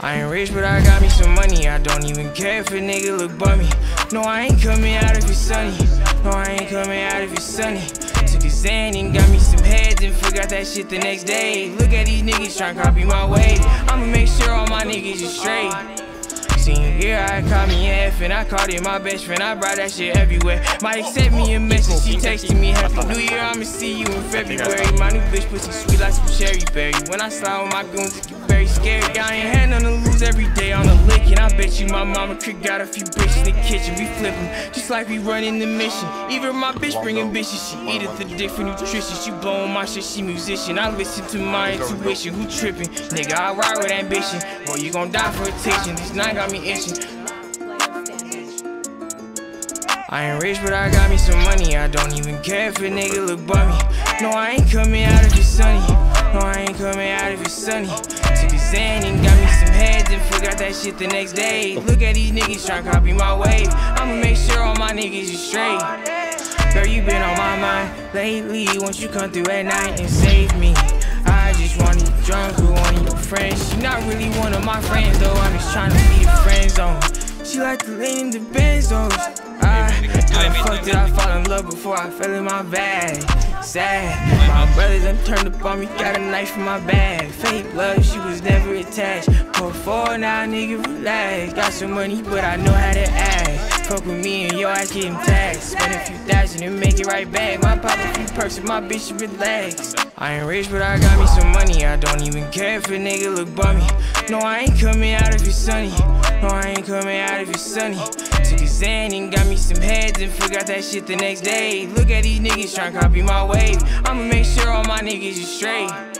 I ain't rich, but I got me some money. I don't even care if a nigga look bummy. No, I ain't coming out if it's sunny. No, I ain't coming out if it's sunny. Took a Xan and got me some heads and forgot that shit the next day. Look at these niggas tryna copy my way. I'ma make sure all my niggas is straight. Year, I caught me an F and I called it my best friend. I brought that shit everywhere. Mike sent me a message, she texted me Happy New Year. I'ma see you in February. My new bitch pussy sweet like some cherry berry. When I slide with my goons, it get very scary. I ain't had nothing to lose every day on the I bet you my mama could got a few bitches in the kitchen. We flip 'em just like we running the mission. Even my bitch bringing bitches, she eat it the for nutrition. She blowing my shit, she musician. I listen to my intuition. Who tripping? Nigga, I ride with ambition. Boy, you gon' die for attention. This night got me itching. I ain't rich, but I got me some money. I don't even care if a nigga look bummy. No, I ain't coming out if it's sunny. No, I ain't coming out if it's sunny. Took a Xan and got me that shit the next day. Look at these niggas tryna copy my wave. I'ma make sure all my niggas is straight. Girl, you been on my mind lately. Won't you come through at night and save me? I just want you drunk one of your friends. She not really one of my friends though. I'm just trying to be a friend zone. She like to lean in the benzos. I, I fucked it, I fall in love before I fell in my bag. Sad, my brothers done turned up on me, got a knife in my bag. Fake love, she was never attached. Pour four now, nigga, relax. Got some money, but I know how to act. Fuck with me and your ass getting taxed. Spend a few thousand and make it right back. My pop a few perks and my bitch relax. I ain't rich, but I got me some money. I don't even care if a nigga look bummy. No, I ain't coming out if it's sunny. No, I ain't coming out if it's sunny. Took a Xan and got me some heads and forgot that shit the next day. Look at these niggas tryna copy my wave. I'ma make sure all my niggas is straight.